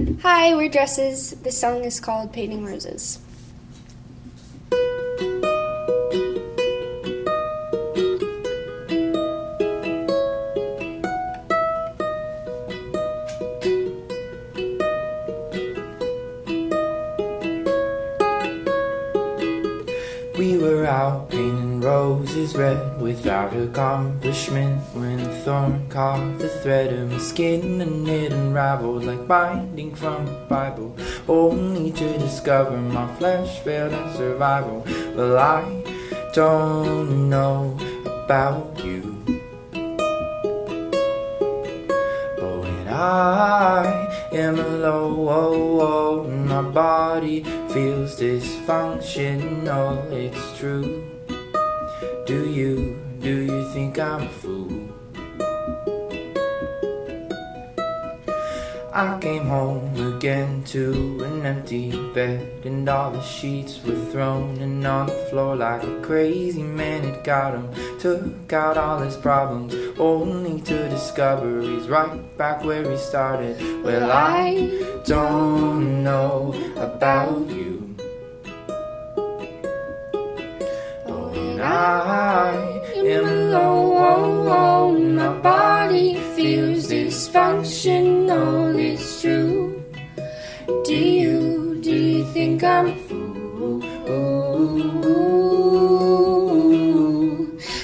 Hi, we're Dresses. This song is called Painting Roses. We were out painting roses red without accomplishment When a thorn caught the thread of my skin and it unraveled like binding from a Bible Only to discover my flesh failed at survival Well, I don't know about you But when I am alone, my body feels dysfunctional. It's true. Do you, do you think I'm a fool? I came home again to an empty bed And all the sheets were thrown and on the floor like a crazy man had got him Took out all his problems only to discover he's right back where he started. Well I don't know about you. But when I think I'm a fool?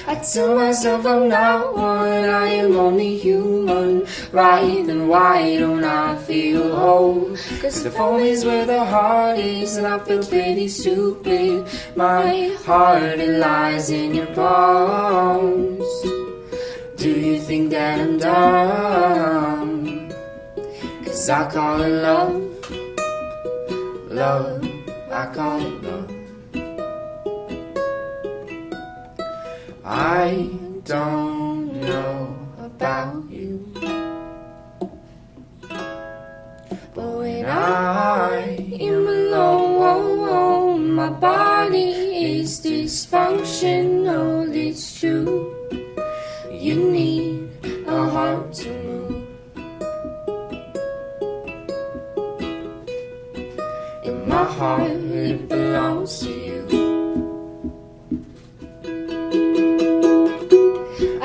I tell myself I'm not one, I am only human. Right, then why don't I feel whole? Cause if always where the heart is, and I feel pretty stupid. My heart, it lies in your palms. Do you think that I'm dumb? Cause I call it love, love, I love. I don't know about you. But when I am alone, my body is dysfunctional, it's true. My heart, it belongs to you.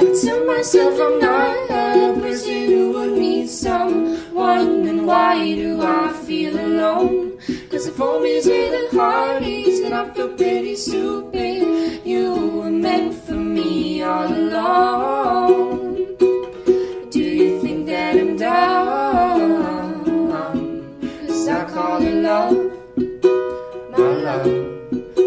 I tell myself I'm not a person who would need someone. and why do I feel alone? Cause if home is where the heart is, then I feel pretty stupid. You were meant for me all along. Do you think that I'm dumb? Cause I call it love, my love,